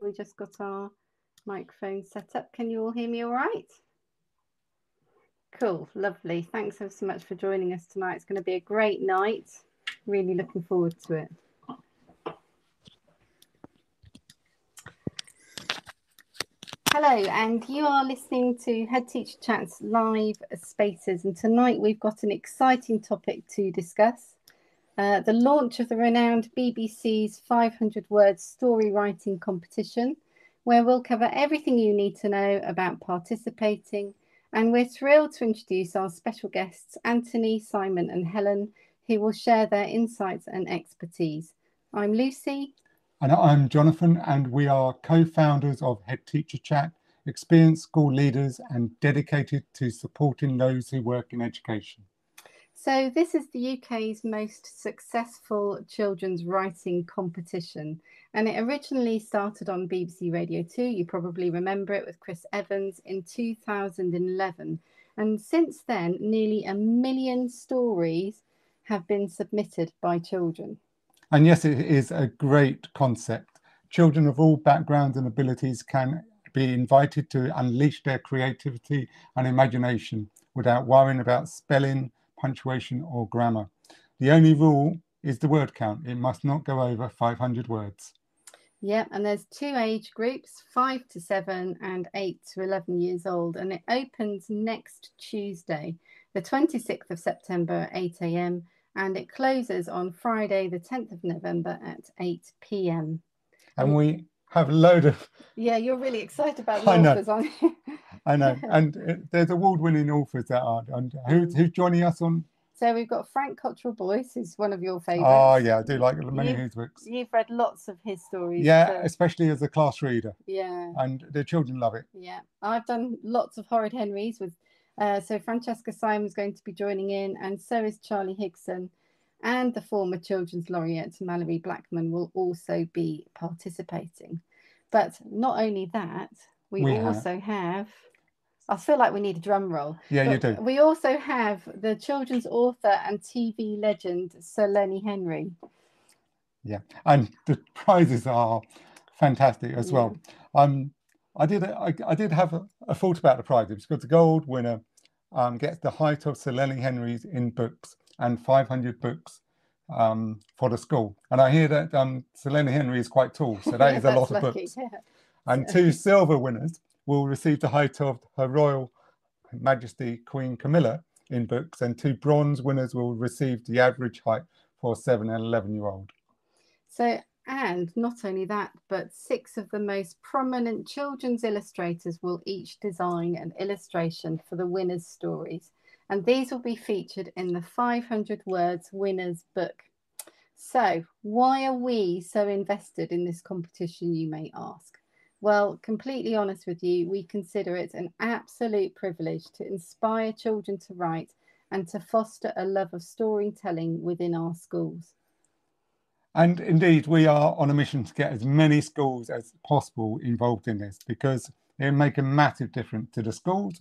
We just got our microphone set up. Can you all hear me all right? Cool, lovely. Thanks ever so much for joining us tonight. It's going to be a great night. Really looking forward to it. Hello, and you are listening to Head Teacher Chats live spaces. And tonight we've got an exciting topic to discuss uh, the launch of the renowned BBC's 500 Words Story Writing Competition, where we'll cover everything you need to know about participating. And we're thrilled to introduce our special guests, Anthony, Simon, and Helen, who will share their insights and expertise. I'm Lucy. And I'm Jonathan, and we are co founders of Head Teacher Chat, experienced school leaders and dedicated to supporting those who work in education. So, this is the UK's most successful children's writing competition, and it originally started on BBC Radio 2. You probably remember it with Chris Evans in 2011. And since then, nearly a million stories have been submitted by children. And yes, it is a great concept. Children of all backgrounds and abilities can be invited to unleash their creativity and imagination without worrying about spelling, punctuation, or grammar. The only rule is the word count. It must not go over 500 words. Yep, and there's two age groups, five to seven and eight to 11 years old, and it opens next Tuesday, the 26th of September at 8 a.m and it closes on Friday, the 10th of November at 8 p.m. And we have a load of. Yeah, you're really excited about the I authors, know. aren't you? I know. And uh, there's award winning authors that are. And who's, who's joining us on? So we've got Frank Cottrell Boyce, who's one of your favourites. Oh, yeah, I do like many of his books. You've read lots of his stories. Yeah, so. especially as a class reader. Yeah. And the children love it. Yeah. I've done lots of Horrid Henrys with uh, so Francesca Simon's going to be joining in, and so is Charlie Higson. And the former Children's Laureate Malorie Blackman will also be participating. But not only that, we, we also have. have. I feel like we need a drum roll. Yeah, you do. We also have the children's author and TV legend, Sir Lenny Henry. Yeah, and the prizes are fantastic as yeah. well. Um, I did I, I did have a, a, thought about the prizes because the gold winner um, gets the height of Sir Lenny Henry's in books and 500 books um, for the school. And I hear that um, Sir Lenny Henry is quite tall, so that is a lot lucky, of books. Yeah. And two silver winners will receive the height of Her Royal Majesty Queen Camilla in books, and two bronze winners will receive the average height for a seven and 11 year old. So and not only that, but six of the most prominent children's illustrators will each design an illustration for the winners' stories. And these will be featured in the 500 Words Winners book. So, why are we so invested in this competition, you may ask? Well, completely honest with you, we consider it an absolute privilege to inspire children to write and to foster a love of storytelling within our schools. And indeed, we are on a mission to get as many schools as possible involved in this because it will make a massive difference to the schools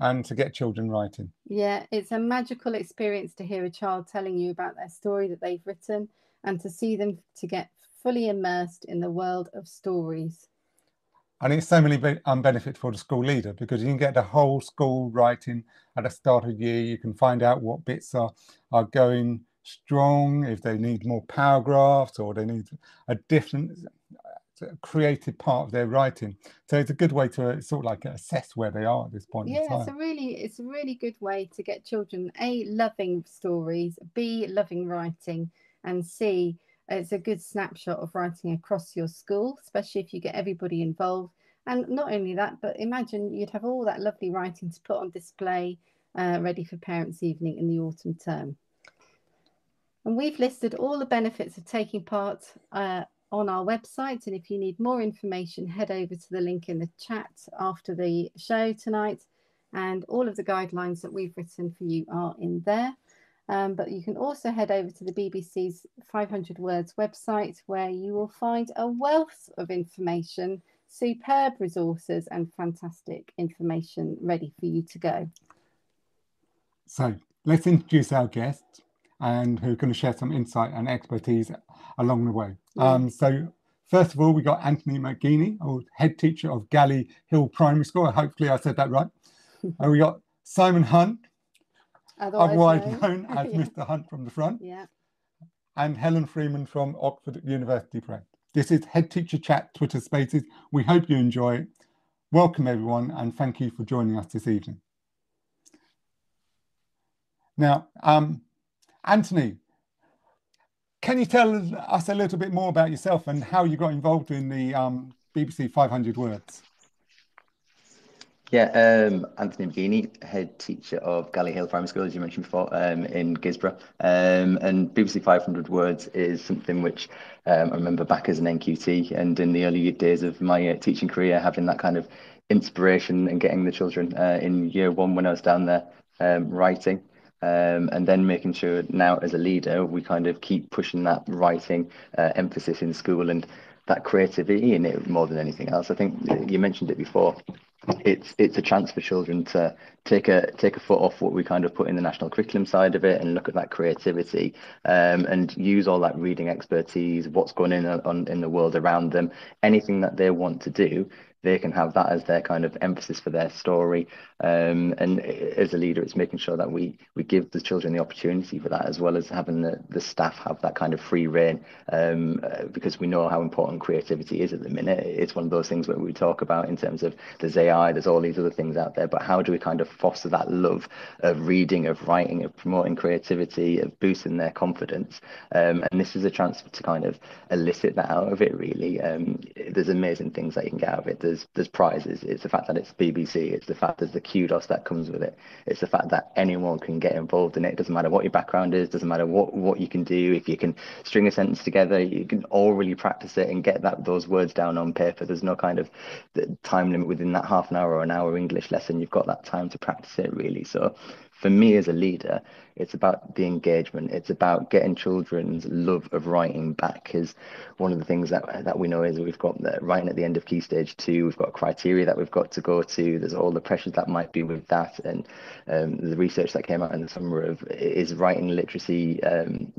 and to get children writing. Yeah, it's a magical experience to hear a child telling you about their story that they've written and to see them to get fully immersed in the world of stories. And it's so many be- um, benefit for the school leader because you can get the whole school writing at the start of the year. You can find out what bits are, are going strong, if they need more paragraphs or they need a different creative part of their writing. So it's a good way to uh, sort of like assess where they are at this point. Yeah, it's a really it's a really good way to get children a loving stories, b loving writing, and c it's a good snapshot of writing across your school, especially if you get everybody involved. And not only that, but imagine you'd have all that lovely writing to put on display, uh, ready for parents' evening in the autumn term. And we've listed all the benefits of taking part uh, on our website. And if you need more information, head over to the link in the chat after the show tonight. And all of the guidelines that we've written for you are in there. Um, but you can also head over to the BBC's 500 Words website where you will find a wealth of information, superb resources, and fantastic information ready for you to go. So let's introduce our guest and who are going to share some insight and expertise along the way. Um, so, First of all, we got Anthony McGeeney, head teacher of Galley Hill Primary School. Hopefully, I said that right. and we got Simon Hunt, otherwise, otherwise known as yeah. Mr. Hunt from the front. Yeah. And Helen Freeman from Oxford University Press. This is Head Teacher Chat Twitter Spaces. We hope you enjoy it. Welcome, everyone, and thank you for joining us this evening. Now, um, Anthony, can you tell us a little bit more about yourself and how you got involved in the um, BBC 500 Words? Yeah, um, Anthony McGeeney, head teacher of Galley Hill Primary School, as you mentioned before, um, in Guisborough. Um, and BBC 500 Words is something which um, I remember back as an NQT and in the early days of my uh, teaching career, having that kind of inspiration and getting the children uh, in year one when I was down there um, writing. Um, and then making sure now as a leader we kind of keep pushing that writing uh, emphasis in school and that creativity in it more than anything else. I think you mentioned it before it's it's a chance for children to take a take a foot off what we kind of put in the national curriculum side of it and look at that creativity um, and use all that reading expertise, what's going in on in the world around them, anything that they want to do they can have that as their kind of emphasis for their story. Um, and as a leader, it's making sure that we we give the children the opportunity for that, as well as having the, the staff have that kind of free reign, um, uh, because we know how important creativity is at the minute. It's one of those things where we talk about in terms of there's AI, there's all these other things out there, but how do we kind of foster that love of reading, of writing, of promoting creativity, of boosting their confidence? Um, and this is a chance to kind of elicit that out of it. Really, um, there's amazing things that you can get out of it there's there's prizes. It's the fact that it's BBC. It's the fact there's the kudos that comes with it. It's the fact that anyone can get involved in it. It doesn't matter what your background is. Doesn't matter what what you can do. If you can string a sentence together, you can all really practice it and get that those words down on paper. There's no kind of time limit within that half an hour or an hour English lesson. You've got that time to practice it really. So for me as a leader, it's about the engagement. It's about getting children's love of writing back. Because one of the things that that we know is we've got the, writing at the end of key stage two. We've got criteria that we've got to go to. There's all the pressures that might be with that, and um, the research that came out in the summer of is writing literacy um,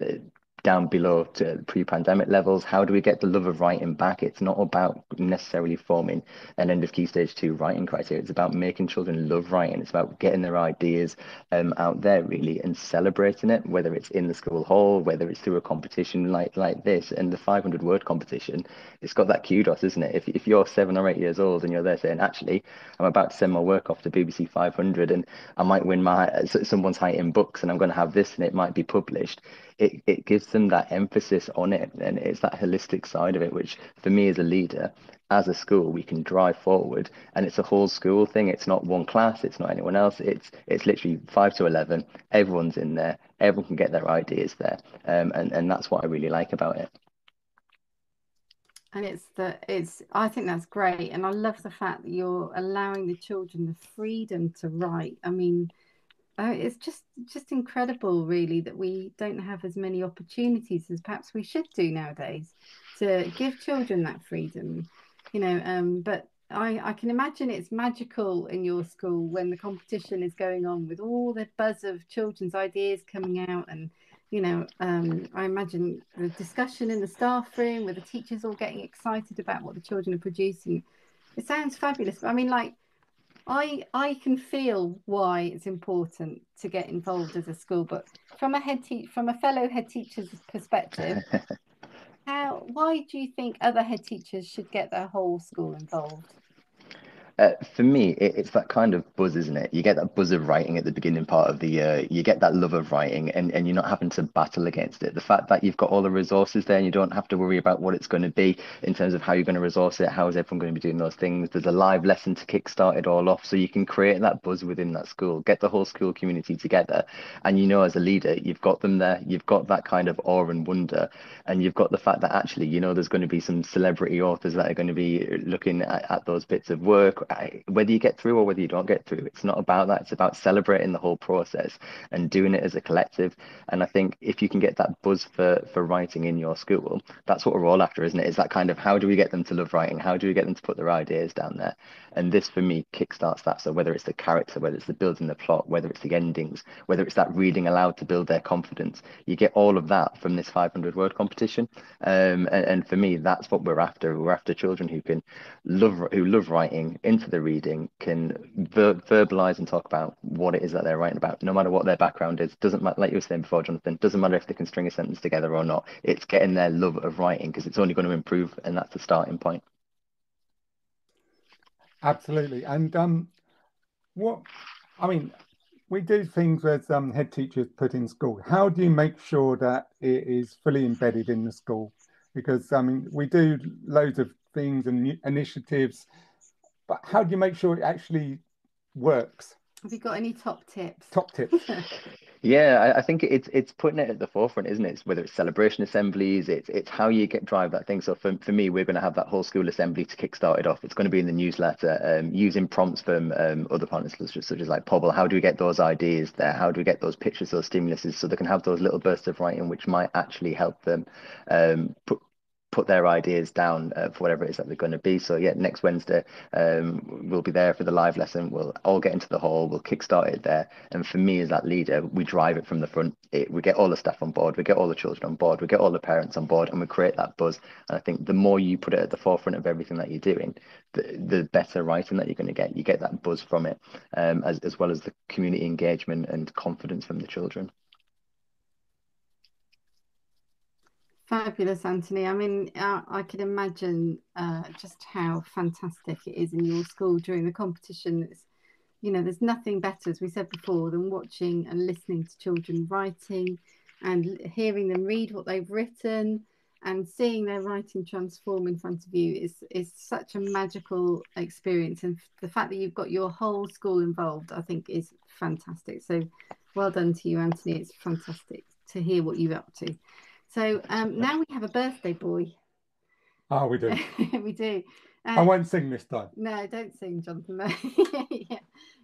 down below to pre-pandemic levels? How do we get the love of writing back? It's not about necessarily forming an end of key stage two writing criteria. It's about making children love writing. It's about getting their ideas um, out there really and celebrating it, whether it's in the school hall, whether it's through a competition like like this. And the 500 word competition, it's got that kudos, isn't it? If, if you're seven or eight years old and you're there saying, actually, I'm about to send my work off to BBC 500 and I might win my someone's height in books and I'm going to have this and it might be published it, it gives them that emphasis on it and it's that holistic side of it which for me as a leader as a school we can drive forward. And it's a whole school thing. It's not one class. It's not anyone else. It's it's literally 5 to 11 everyone's in there. Everyone can get their ideas there. Um, and and that's what i really like about it. And it's the it's i think that's great. And i love the fact that you're allowing the children the freedom to write. I mean uh, it's just just incredible, really, that we don't have as many opportunities as perhaps we should do nowadays to give children that freedom. You know, um, but I, I can imagine it's magical in your school when the competition is going on with all the buzz of children's ideas coming out and you know um, i imagine the discussion in the staff room with the teachers all getting excited about what the children are producing it sounds fabulous i mean like I I can feel why it's important to get involved as a school, but from a head te- from a fellow head teacher's perspective, how why do you think other head teachers should get their whole school involved? Uh, for me, it, it's that kind of buzz, isn't it? You get that buzz of writing at the beginning part of the year. You get that love of writing, and, and you're not having to battle against it. The fact that you've got all the resources there, and you don't have to worry about what it's going to be in terms of how you're going to resource it. How is everyone going to be doing those things? There's a live lesson to kickstart it all off, so you can create that buzz within that school. Get the whole school community together, and you know, as a leader, you've got them there. You've got that kind of awe and wonder, and you've got the fact that actually, you know, there's going to be some celebrity authors that are going to be looking at, at those bits of work whether you get through or whether you don't get through. It's not about that. It's about celebrating the whole process and doing it as a collective. And I think if you can get that buzz for for writing in your school, that's what we're all after, isn't it? Is that kind of how do we get them to love writing? How do we get them to put their ideas down there? And this for me kickstarts that. So whether it's the character, whether it's the building the plot, whether it's the endings, whether it's that reading aloud to build their confidence, you get all of that from this 500 word competition. Um, and, and for me, that's what we're after. We're after children who can love who love writing into the reading, can ver- verbalize and talk about what it is that they're writing about, no matter what their background is. Doesn't matter, like you were saying before, Jonathan. Doesn't matter if they can string a sentence together or not. It's getting their love of writing because it's only going to improve, and that's the starting point. Absolutely. And um, what I mean, we do things as um, head teachers put in school. How do you make sure that it is fully embedded in the school? Because I mean, we do loads of things and initiatives, but how do you make sure it actually works? Have you got any top tips? Top tips. Yeah, I, I think it's it's putting it at the forefront, isn't it? It's whether it's celebration assemblies, it's it's how you get drive that thing. So for, for me, we're going to have that whole school assembly to kickstart it off. It's going to be in the newsletter, um, using prompts from um, other partners such as, such as like Pobble. How do we get those ideas there? How do we get those pictures, those stimuluses, so they can have those little bursts of writing, which might actually help them um, put put their ideas down uh, for whatever it is that they're going to be. So yeah, next Wednesday um, we'll be there for the live lesson. We'll all get into the hall. We'll kickstart it there. And for me as that leader, we drive it from the front. It, we get all the staff on board. We get all the children on board. We get all the parents on board, and we create that buzz. And I think the more you put it at the forefront of everything that you're doing, the, the better writing that you're going to get. You get that buzz from it, um, as as well as the community engagement and confidence from the children. Fabulous, Anthony. I mean, uh, I can imagine uh, just how fantastic it is in your school during the competition. It's, you know, there's nothing better, as we said before, than watching and listening to children writing and hearing them read what they've written and seeing their writing transform in front of you is is such a magical experience. And the fact that you've got your whole school involved, I think, is fantastic. So, well done to you, Anthony. It's fantastic to hear what you're up to. So um, now we have a birthday boy. Oh, we do. we do. Um, I won't sing this time. No, don't sing, Jonathan. yeah,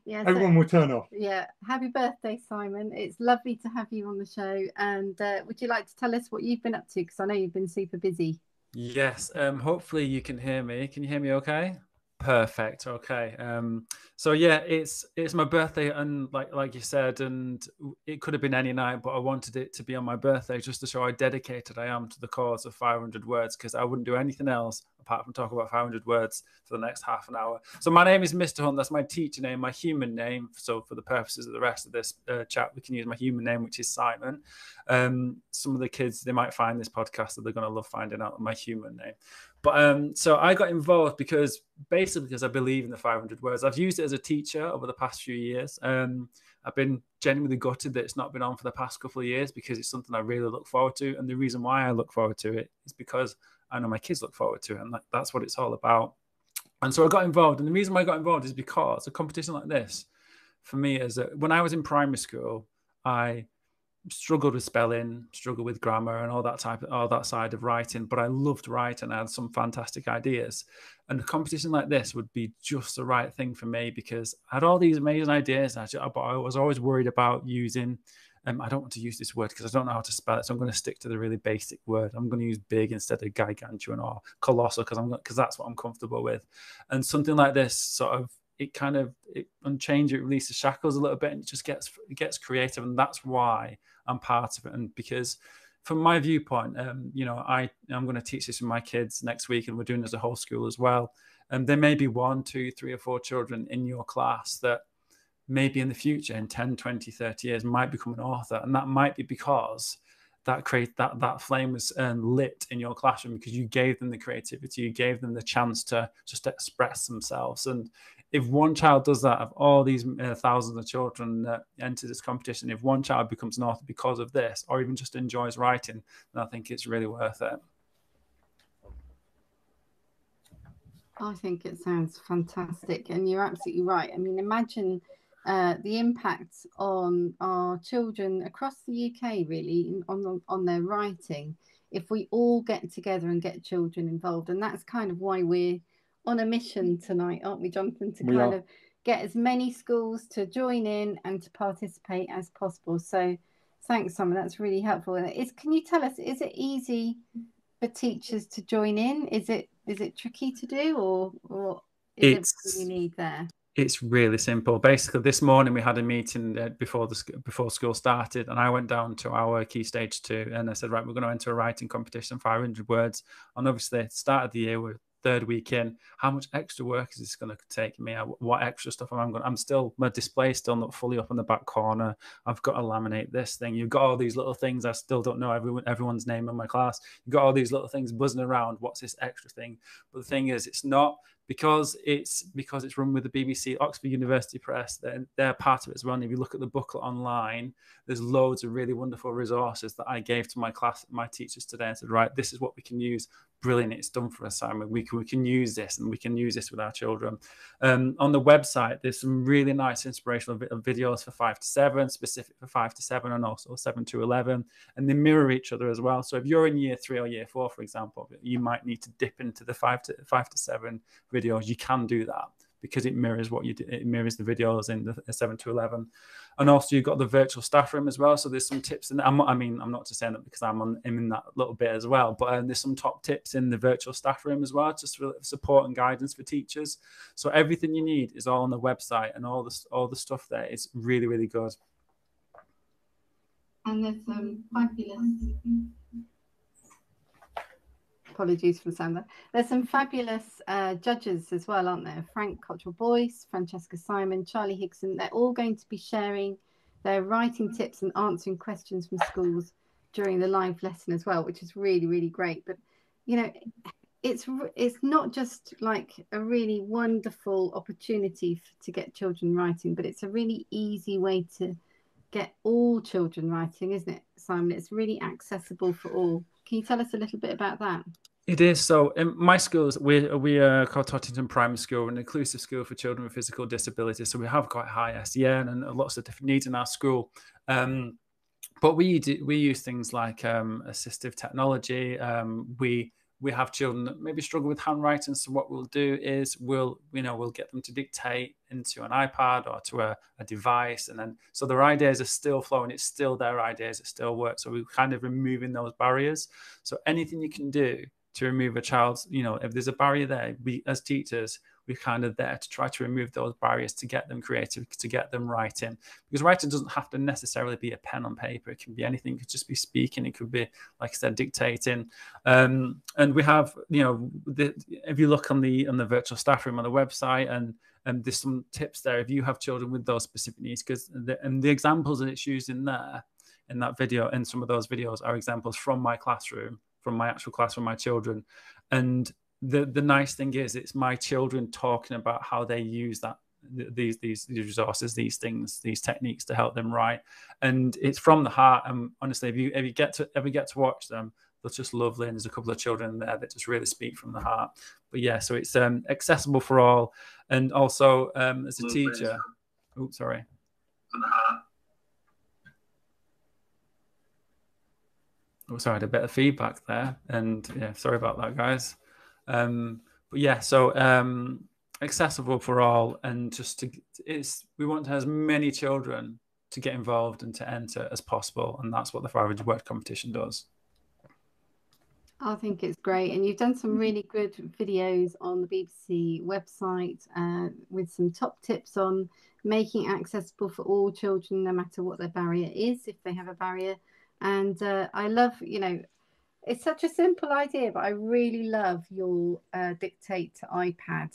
yeah. Everyone so, will turn off. Yeah. Happy birthday, Simon. It's lovely to have you on the show. And uh, would you like to tell us what you've been up to? Because I know you've been super busy. Yes. Um. Hopefully you can hear me. Can you hear me? Okay. Perfect. Okay. Um, so yeah, it's it's my birthday, and like like you said, and it could have been any night, but I wanted it to be on my birthday just to show how dedicated I am to the cause of 500 words, because I wouldn't do anything else apart from talk about 500 words for the next half an hour. So my name is Mr. Hunt. That's my teacher name, my human name. So for the purposes of the rest of this uh, chat, we can use my human name, which is Simon. Um, some of the kids they might find this podcast that they're going to love finding out my human name. But um, so I got involved because basically because I believe in the 500 words. I've used it as a teacher over the past few years. Um, I've been genuinely gutted that it's not been on for the past couple of years because it's something I really look forward to. And the reason why I look forward to it is because I know my kids look forward to it, and that, that's what it's all about. And so I got involved, and the reason why I got involved is because a competition like this, for me, is that when I was in primary school, I struggled with spelling, struggled with grammar, and all that type, of, all that side of writing. But I loved writing. I had some fantastic ideas, and a competition like this would be just the right thing for me because I had all these amazing ideas. But I was always worried about using. Um, I don't want to use this word because I don't know how to spell it, so I'm going to stick to the really basic word. I'm going to use big instead of gigantuan or colossal because I'm because that's what I'm comfortable with. And something like this sort of it kind of it unchange it releases shackles a little bit and it just gets it gets creative and that's why I'm part of it. And because from my viewpoint um, you know I I'm going to teach this to my kids next week and we're doing as a whole school as well. And there may be one two three or four children in your class that maybe in the future in 10 20 30 years might become an author. And that might be because that create that that flame was um, lit in your classroom because you gave them the creativity you gave them the chance to just express themselves. And if one child does that of all these uh, thousands of children that enter this competition if one child becomes an author because of this or even just enjoys writing then i think it's really worth it. I think it sounds fantastic and you're absolutely right. I mean imagine uh, the impact on our children across the UK, really, on on their writing, if we all get together and get children involved, and that's kind of why we're on a mission tonight, aren't we, Jonathan, to we kind are. of get as many schools to join in and to participate as possible. So thanks, Simon. That's really helpful. Is can you tell us, is it easy for teachers to join in? Is it is it tricky to do or or is it's, it you need there? It's really simple. Basically, this morning we had a meeting uh, before the before school started, and I went down to our key stage two, and I said, right, we're going to enter a writing competition, 500 words. And obviously, at the start of the year, we're third week in, how much extra work is this going to take me? What extra stuff am I going? I'm still my display still not fully up in the back corner. I've got to laminate this thing. You've got all these little things. I still don't know everyone everyone's name in my class. You've got all these little things buzzing around. What's this extra thing? But the thing is, it's not because it's because it's run with the BBC Oxford University Press. They're, they're part of it as well. And if you look at the booklet online, there's loads of really wonderful resources that I gave to my class, my teachers today, and said, right, this is what we can use brilliant it's done for us simon. We can we can use this and we can use this with our children. Um, on the website there's some really nice inspirational videos for five to seven specific for five to seven and also seven to 11 and they mirror each other as well. So if you're in year three or year four for example you might need to dip into the five to five to seven videos. You can do that because it mirrors what you do, it mirrors the videos in the 7 to 11 and also you've got the virtual staff room as well so there's some tips in and i mean i'm not just saying that because i'm on I'm in that little bit as well but uh, there's some top tips in the virtual staff room as well just for support and guidance for teachers. So everything you need is all on the website and all the all the stuff there is really really good. And there's some fabulous apologies sound there. There's some fabulous uh, judges as well, aren't there? Frank Cottrell Boyce, Francesca Simon, Charlie Higson. They're all going to be sharing their writing tips and answering questions from schools during the live lesson as well, which is really, really great. But, you know, it's it's not just like a really wonderful opportunity to get children writing, but it's a really easy way to get all children writing, isn't it, Simon? It's really accessible for all. Can you tell us a little bit about that? It is. So in my schools, we we are called Tottington Primary School, an inclusive school for children with physical disabilities. So we have quite high SEN and lots of different needs in our school. Um, but we do, we use things like um, assistive technology. Um, we we have children that maybe struggle with handwriting. So what we'll do is we'll, you know, we'll get them to dictate into an iPad or to a, a device. And then, so their ideas are still flowing. It's still their ideas. It still works. So we're kind of removing those barriers. So anything you can do to remove a child's, you know, if there's a barrier there, we as teachers, we're kind of there to try to remove those barriers to get them creative, to get them writing. Because writing doesn't have to necessarily be a pen on paper. It can be anything. It could just be speaking. It could be, like I said, dictating. Um, and we have, you know, the, if you look on the on the virtual staff room on the website, and and there's some tips there if you have children with those specific needs. Because and the examples that it's used in there in that video and some of those videos are examples from my classroom from my actual class from my children. And the the nice thing is it's my children talking about how they use that these these these resources these things these techniques to help them write. And it's from the heart. And honestly if you if you get to ever get to watch them they're just lovely. And there's a couple of children there that just really speak from the heart. But yeah so it's um accessible for all. And also um as a teacher oh sorry oh sorry I had a bit of feedback there and yeah sorry about that guys um, but yeah, so um, accessible for all, and just to it's we want to have as many children to get involved and to enter as possible, and that's what the 500 word competition does. I think it's great, and you've done some really good videos on the BBC website uh, with some top tips on making accessible for all children, no matter what their barrier is, if they have a barrier. And uh, I love, you know, it's such a simple idea, but I really love your uh, dictate to iPad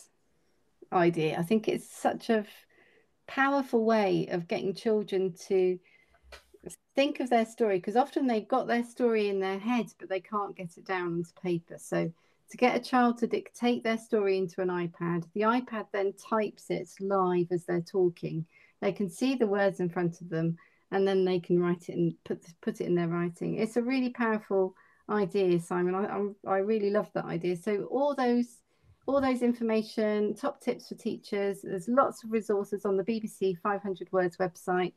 idea. I think it's such a powerful way of getting children to think of their story because often they've got their story in their head, but they can't get it down onto paper. So to get a child to dictate their story into an iPad, the iPad then types it live as they're talking. They can see the words in front of them and then they can write it and put put it in their writing. It's a really powerful idea, Simon. I, I'm, I really love that idea. So all those all those information, top tips for teachers. There's lots of resources on the BBC 500 Words website,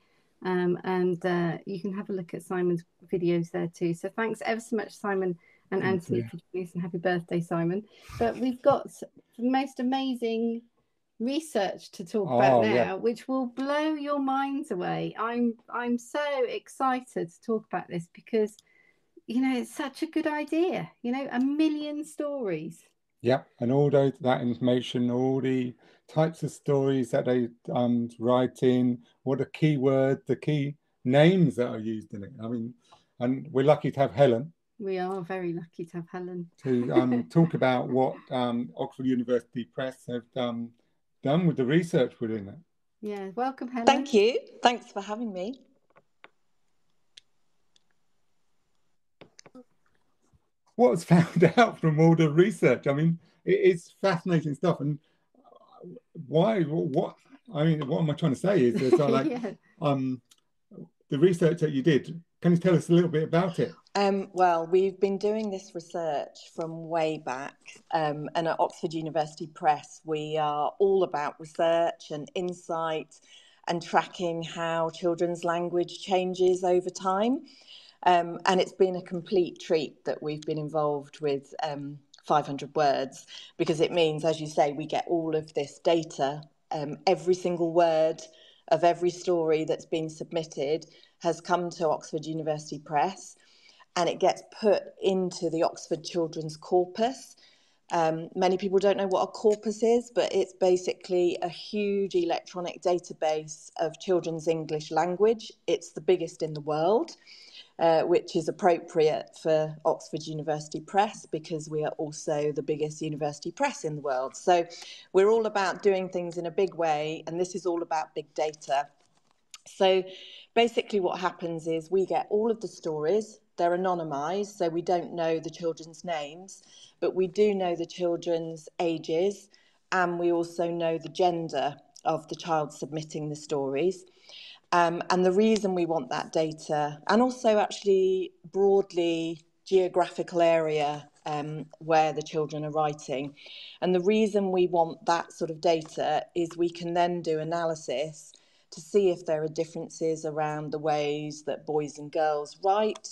um, and uh, you can have a look at Simon's videos there too. So thanks ever so much, Simon and Thank Anthony, you. for joining us, and happy birthday, Simon. But we've got the most amazing research to talk oh, about now, yeah. which will blow your minds away. I'm I'm so excited to talk about this because you know it's such a good idea. You know, a million stories. Yeah, and all those, that information, all the types of stories that they um, write in, what the key words, the key names that are used in it. I mean, and we're lucky to have Helen. We are very lucky to have Helen. to um, talk about what um, Oxford University Press have um, done with the research within it. Yeah, welcome, Helen. Thank you. Thanks for having me. What's found out from all the research? I mean, it's fascinating stuff. And why? What? I mean, what am I trying to say is, is like, yeah. um, the research that you did. Can you tell us a little bit about it? Um, well, we've been doing this research from way back, um, and at Oxford University Press, we are all about research and insight and tracking how children's language changes over time. Um, and it's been a complete treat that we've been involved with um, 500 words because it means, as you say, we get all of this data, um, every single word of every story that's been submitted has come to Oxford University Press and it gets put into the Oxford Children's Corpus. Um, many people don't know what a corpus is, but it's basically a huge electronic database of children's English language. It's the biggest in the world, uh, which is appropriate for Oxford University Press because we are also the biggest university press in the world. So we're all about doing things in a big way, and this is all about big data. So basically, what happens is we get all of the stories they're anonymised, so we don't know the children's names, but we do know the children's ages, and we also know the gender of the child submitting the stories. Um, and the reason we want that data, and also actually broadly geographical area um, where the children are writing. And the reason we want that sort of data is we can then do analysis to see if there are differences around the ways that boys and girls write,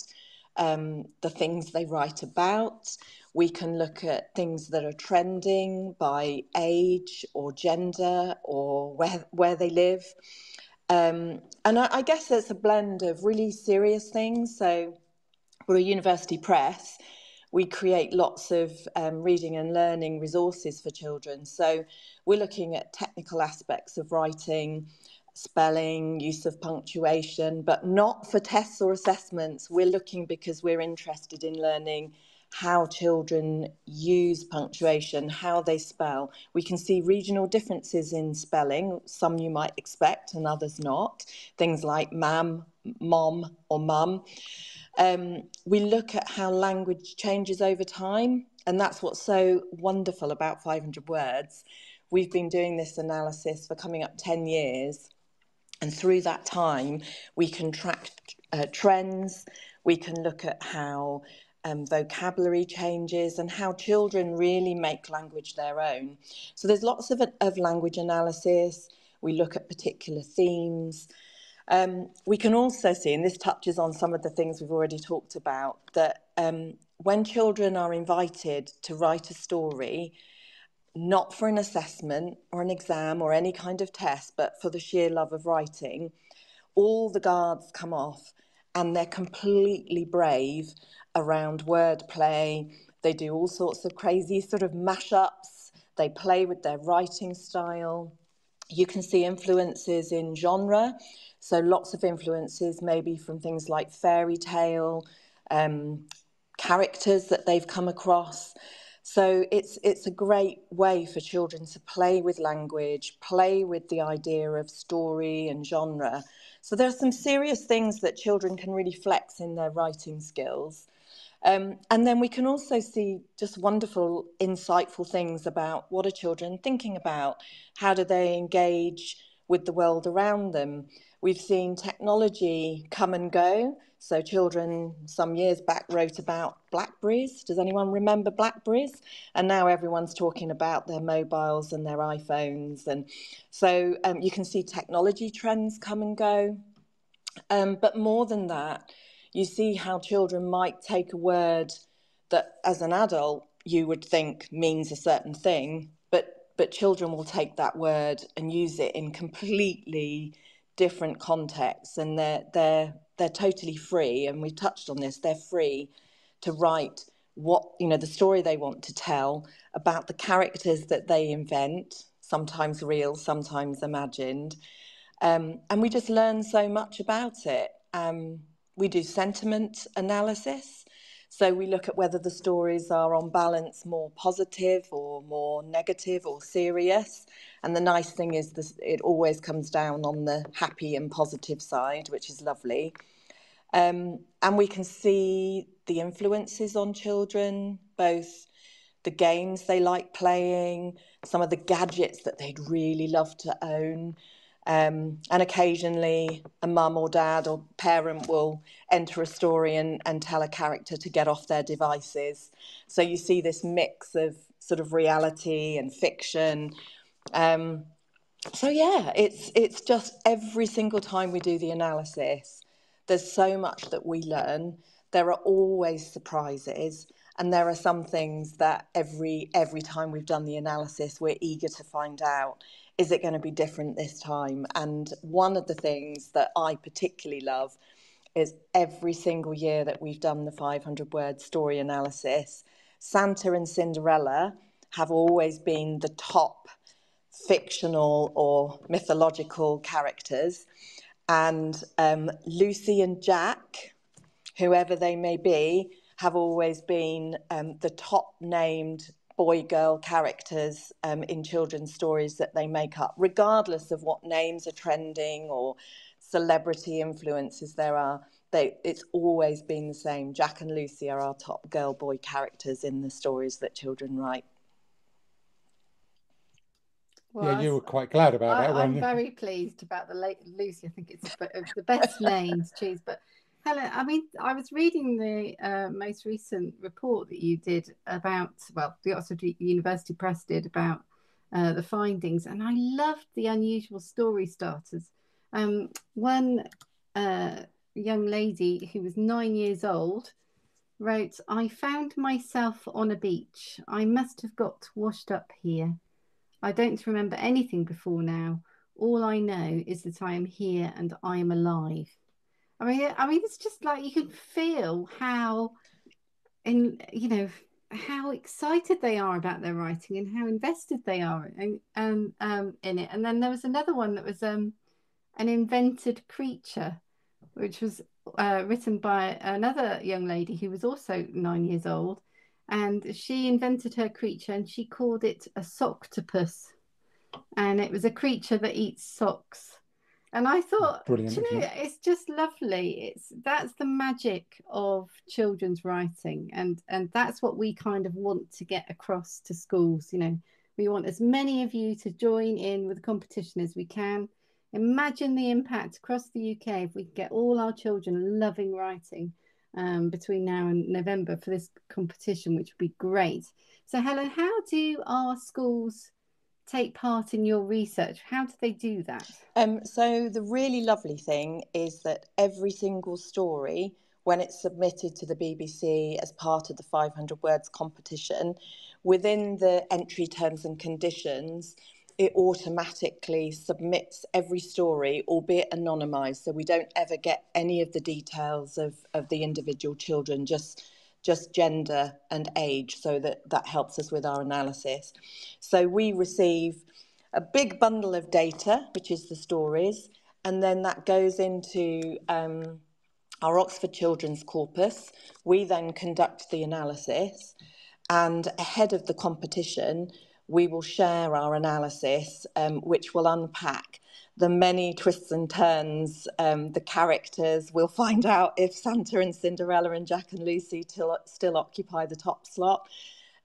um, the things they write about. We can look at things that are trending by age or gender or where, where they live. Um, and I, I guess it's a blend of really serious things. So we're a university press. We create lots of um, reading and learning resources for children. So we're looking at technical aspects of writing, spelling, use of punctuation, but not for tests or assessments. We're looking because we're interested in learning how children use punctuation, how they spell. We can see regional differences in spelling, some you might expect and others not. Things like mam, mom, or mum. Um, we look at how language changes over time, and that's what's so wonderful about 500 words. We've been doing this analysis for coming up 10 years, and through that time, we can track uh, trends, we can look at how um, vocabulary changes and how children really make language their own. So there's lots of, of language analysis. We look at particular themes. Um, we can also see, and this touches on some of the things we've already talked about, that um, when children are invited to write a story, not for an assessment or an exam or any kind of test, but for the sheer love of writing, all the guards come off and they're completely brave around wordplay. They do all sorts of crazy sort of mashups. They play with their writing style. You can see influences in genre. So lots of influences, maybe from things like fairy tale, um, characters that they've come across. So it's it's a great way for children to play with language, play with the idea of story and genre. So there are some serious things that children can really flex in their writing skills. Um, and then we can also see just wonderful, insightful things about what are children thinking about? How do they engage with the world around them? We've seen technology come and go. So, children some years back wrote about Blackberries. Does anyone remember Blackberries? And now everyone's talking about their mobiles and their iPhones. And so, um, you can see technology trends come and go. Um, but more than that, you see how children might take a word that, as an adult, you would think means a certain thing, but but children will take that word and use it in completely different contexts and they're they're they're totally free and we've touched on this they're free to write what you know the story they want to tell about the characters that they invent sometimes real sometimes imagined um, and we just learn so much about it um, we do sentiment analysis so we look at whether the stories are on balance more positive or more negative or serious. And the nice thing is this, it always comes down on the happy and positive side, which is lovely. Um, and we can see the influences on children, both the games they like playing, some of the gadgets that they'd really love to own, um, and occasionally, a mum or dad or parent will enter a story and, and tell a character to get off their devices. So you see this mix of sort of reality and fiction. Um, so yeah, it's it's just every single time we do the analysis, there's so much that we learn. There are always surprises, and there are some things that every every time we've done the analysis, we're eager to find out is it going to be different this time? And one of the things that I particularly love is every single year that we've done the 500 word story analysis, Santa and Cinderella have always been the top fictional or mythological characters. And um, Lucy and Jack, whoever they may be, have always been um, the top named boy girl characters um, in children's stories that they make up, regardless of what names are trending or celebrity influences there are. They, it's always been the same. Jack and Lucy are our top girl boy characters in the stories that children write. Well, yeah, you were quite glad about I, that. I'm very pleased about the late Lucy. I think it's the best names, choose. But Helen, I mean, I was reading the uh, most recent report that you did about, well, the Oxford University Press did about uh, the findings, and I loved the unusual story starters. Um, one uh, young lady who was nine years old wrote, I found myself on a beach. I must have got washed up here. I don't remember anything before now. All I know is that I am here and I am alive. I mean, I mean, it's just like you can feel how, in you know, how excited they are about their writing and how invested they are in, um, um, in it. And then there was another one that was um, an invented creature, which was uh, written by another young lady who was also nine years old, and she invented her creature and she called it a socktopus, and it was a creature that eats socks. And I thought, Brilliant, you know, it's just lovely. It's that's the magic of children's writing, and and that's what we kind of want to get across to schools. You know, we want as many of you to join in with the competition as we can. Imagine the impact across the UK if we get all our children loving writing um, between now and November for this competition, which would be great. So, Helen, how do our schools take part in your research? How do they do that? Um, so, the really lovely thing is that every single story, when it's submitted to the BBC as part of the 500 words competition, within the entry terms and conditions, it automatically submits every story, albeit anonymised. So we don't ever get any of the details of, of the individual children, just just gender and age, so that that helps us with our analysis. So we receive a big bundle of data, which is the stories, and then that goes into um, our Oxford Children's Corpus. We then conduct the analysis, and ahead of the competition, we will share our analysis, um, which will unpack the many twists and turns, um, the characters. We'll find out if Santa and Cinderella and Jack and Lucy till, still occupy the top slot.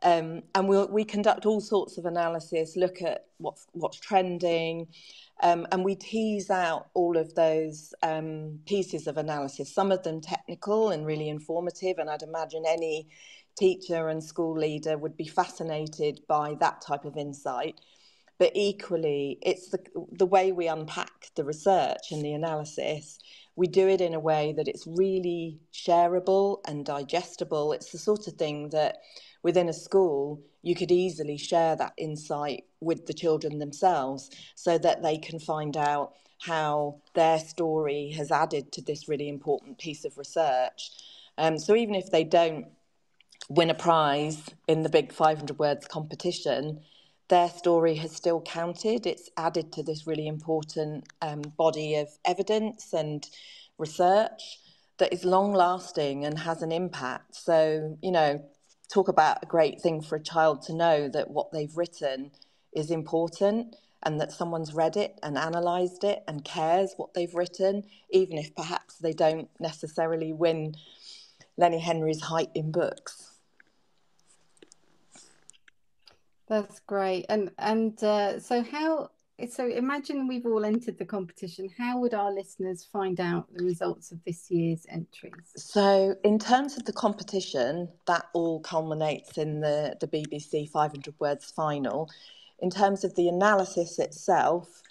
Um, and we'll, we conduct all sorts of analysis, look at what's, what's trending, um, and we tease out all of those um, pieces of analysis, some of them technical and really informative. And I'd imagine any teacher and school leader would be fascinated by that type of insight but equally it's the the way we unpack the research and the analysis we do it in a way that it's really shareable and digestible it's the sort of thing that within a school, you could easily share that insight with the children themselves so that they can find out how their story has added to this really important piece of research. Um, so even if they don't win a prize in the big 500 words competition, their story has still counted. It's added to this really important um, body of evidence and research that is long lasting and has an impact. So, you know, talk about a great thing for a child to know that what they've written is important and that someone's read it and analysed it and cares what they've written, even if perhaps they don't necessarily win Lenny Henry's height in books. That's great. And and uh, so how so imagine we've all entered the competition. How would our listeners find out the results of this year's entries? So, in terms of the competition, that all culminates in the, the BBC 500 Words final. In terms of the analysis itself,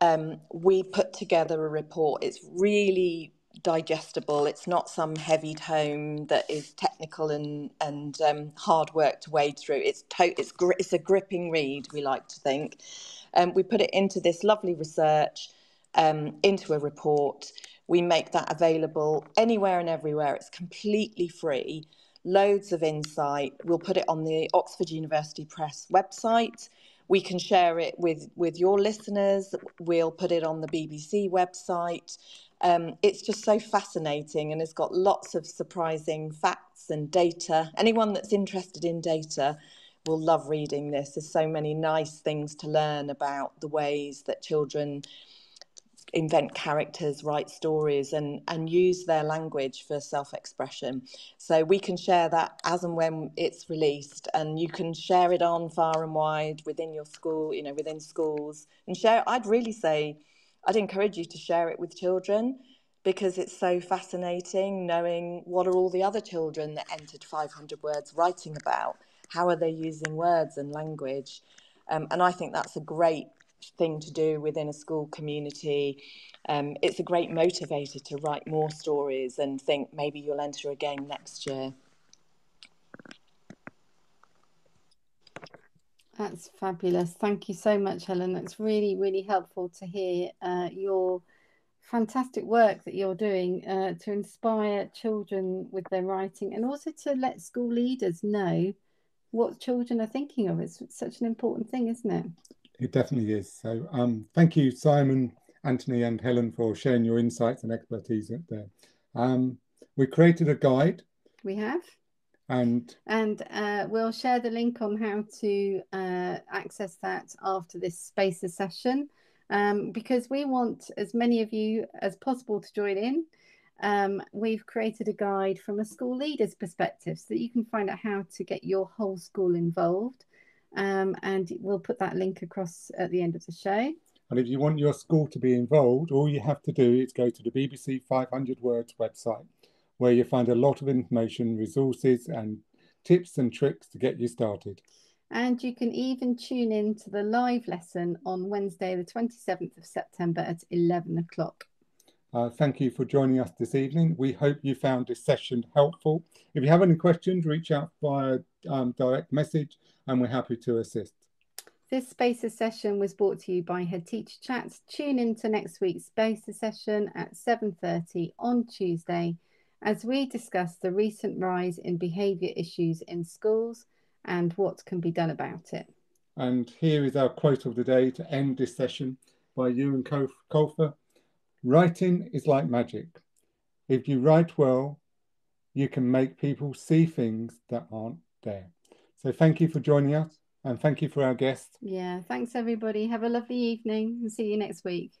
um, we put together a report. It's really digestible. It's not some heavy tome that is technical and and um, hard work to wade through. It's to- it's gri- it's a gripping read. We like to think. Um, we put it into this lovely research, um, into a report. We make that available anywhere and everywhere. It's completely free. Loads of insight. We'll put it on the Oxford University Press website. We can share it with, with your listeners. We'll put it on the BBC website. Um, it's just so fascinating and it's got lots of surprising facts and data. Anyone that's interested in data will love reading this. There's so many nice things to learn about the ways that children invent characters, write stories, and, and use their language for self expression. So we can share that as and when it's released, and you can share it on far and wide within your school, you know, within schools, and share. I'd really say, I'd encourage you to share it with children because it's so fascinating knowing what are all the other children that entered 500 words writing about how are they using words and language? Um, and I think that's a great thing to do within a school community. Um, it's a great motivator to write more stories and think maybe you'll enter again next year. That's fabulous. Thank you so much, Helen. That's really, really helpful to hear uh, your fantastic work that you're doing uh, to inspire children with their writing and also to let school leaders know what children are thinking of. It's such an important thing, isn't it? It definitely is. So um, thank you, Simon, Anthony, and Helen for sharing your insights and expertise there. Um, we created a guide. We have. And and uh, we'll share the link on how to uh, access that after this Spaces session um, because we want as many of you as possible to join in um, we've created a guide from a school leader's perspective so that you can find out how to get your whole school involved. Um, and we'll put that link across at the end of the show. And if you want your school to be involved, all you have to do is go to the BBC 500 Words website, where you find a lot of information, resources, and tips and tricks to get you started. And you can even tune in to the live lesson on Wednesday, the 27th of September at 11 o'clock. Uh, thank you for joining us this evening. We hope you found this session helpful. If you have any questions, reach out via um, direct message and we're happy to assist. This Spaces session was brought to you by Head Teacher Chats. Tune in to next week's Spaces session at 7.30 on Tuesday as we discuss the recent rise in behaviour issues in schools and what can be done about it. And here is our quote of the day to end this session by Eoin Colfer. Writing is like magic. If you write well, you can make people see things that aren't there. So thank you for joining us and thank you for our guest. Yeah, thanks everybody. Have a lovely evening and see you next week.